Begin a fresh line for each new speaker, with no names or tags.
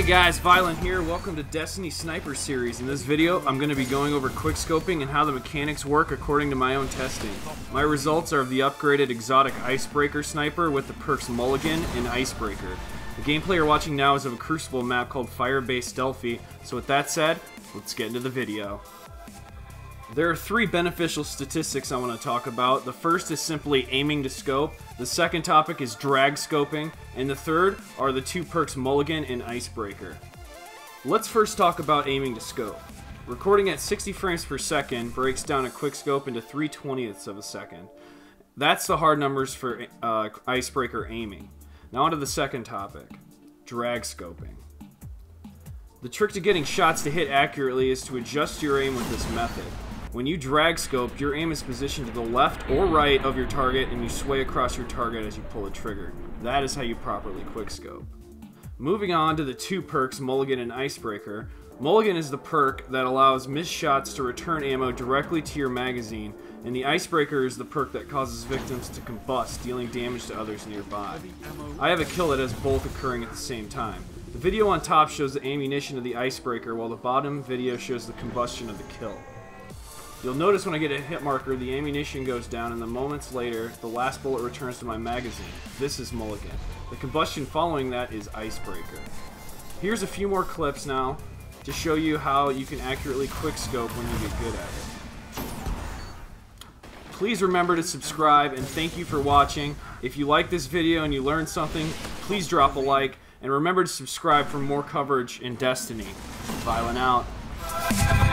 Hey guys, Viollent here. Welcome to Destiny Sniper Series. In this video, I'm going to be going over quickscoping and how the mechanics work according to my own testing. My results are of the upgraded exotic Icebreaker Sniper with the perks Mulligan and Icebreaker. The gameplay you're watching now is of a Crucible map called Firebase Delphi, so with that said, let's get into the video. There are three beneficial statistics I want to talk about. The first is simply aiming to scope, the second topic is drag scoping, and the third are the two perks Mulligan and Icebreaker. Let's first talk about aiming to scope. Recording at 60 frames per second breaks down a quick scope into 3 20ths of a second. That's the hard numbers for uh, Icebreaker aiming. Now onto the second topic, drag scoping. The trick to getting shots to hit accurately is to adjust your aim with this method. When you drag scope, your aim is positioned to the left or right of your target and you sway across your target as you pull the trigger. That is how you properly quickscope. Moving on to the two perks Mulligan and Icebreaker. Mulligan is the perk that allows missed shots to return ammo directly to your magazine, and the Icebreaker is the perk that causes victims to combust, dealing damage to others nearby. I have a kill that has both occurring at the same time. The video on top shows the ammunition of the Icebreaker, while the bottom video shows the combustion of the kill. You'll notice when I get a hit marker, the ammunition goes down, and the moments later, the last bullet returns to my magazine. This is Mulligan. The combustion following that is Icebreaker. Here's a few more clips now to show you how you can accurately quickscope when you get good at it. Please remember to subscribe, and thank you for watching. If you like this video and you learned something, please drop a like, and remember to subscribe for more coverage in Destiny. Viollent out.